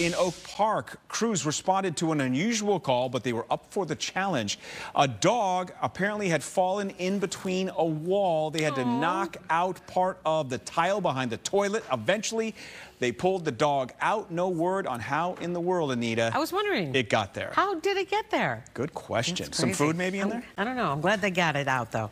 In Oak Park, crews responded to an unusual call, but they were up for the challenge. A dog apparently had fallen in between a wall. They had to knock out part of the tile behind the toilet. Eventually, they pulled the dog out. No word on how in the world, Anita. I was wondering. It got there. How did it get there? Good question. Some food maybe in I'm- there? I don't know. I'm glad they got it out, though.